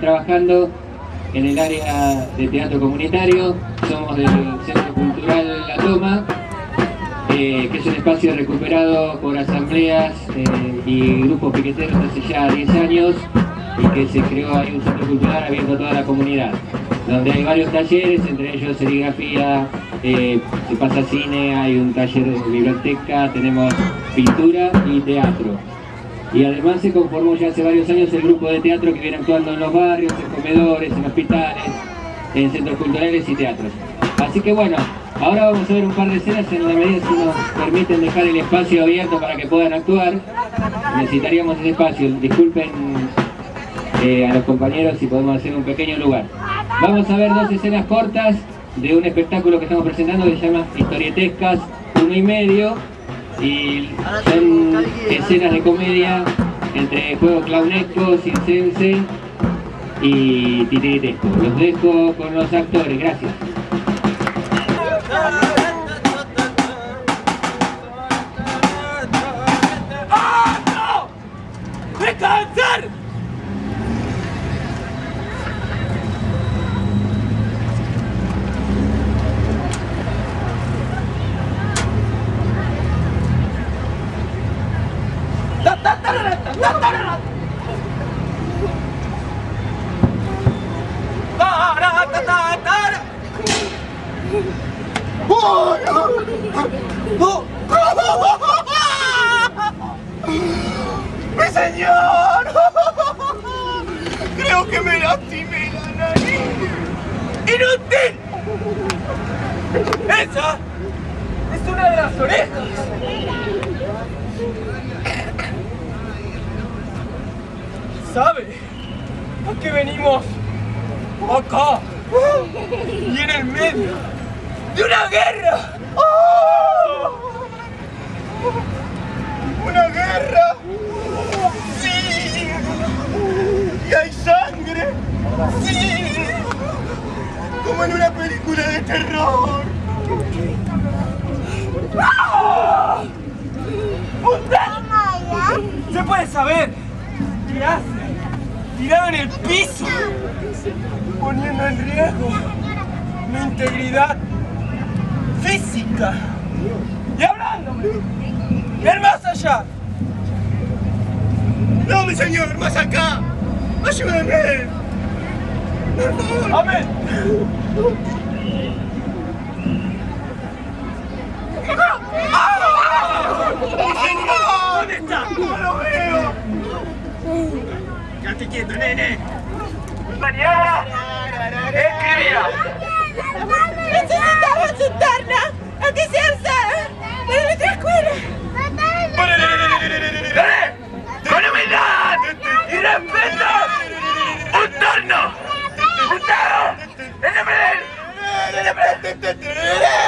trabajando en el área de teatro comunitario, somos del Centro Cultural La Toma, eh, que es un espacio recuperado por asambleas eh, y grupos piqueteros hace ya 10 años y que se creó ahí un centro cultural abierto a toda la comunidad, donde hay varios talleres, entre ellos serigrafía, eh, se pasa cine, hay un taller de biblioteca, tenemos pintura y teatro. Y además se conformó ya hace varios años el grupo de teatro que viene actuando en los barrios, en comedores, en hospitales, en centros culturales y teatros. Así que bueno, ahora vamos a ver un par de escenas en la medida si nos permiten dejar el espacio abierto para que puedan actuar. Necesitaríamos ese espacio, disculpen eh, a los compañeros si podemos hacer un pequeño lugar. Vamos a ver dos escenas cortas de un espectáculo que estamos presentando que se llama Historietescas uno y medio y son escenas de comedia entre juego clownesco, circense y titiritesco. Los dejo con los actores, gracias. ¡Mi señor! Creo que me lastimé la nariz. ¡Inútil! ¡Esa es una de las orejas! ¿Sabe a qué venimos? Acá. Y en el medio de una guerra. ¡Oh! ¿Una guerra? ¡Sí! ¿Y hay sangre? ¡Sí! Como en una película de terror. ¡Ah! ¿Usted se puede saber qué hace tirado en el piso, poniendo en riesgo mi integridad física y hablándome del más allá. No, mi señor, más acá. Ayúdame. Por favor. Amén. Quédate quieto, nene. Mañana escribía. Necesitamos interna, aunque sea usada, para nuestra escuela. ¡Con humildad y respeto! ¡Un torno! ¡Un dado! ¡En nombre de él! ¡En nombre de él!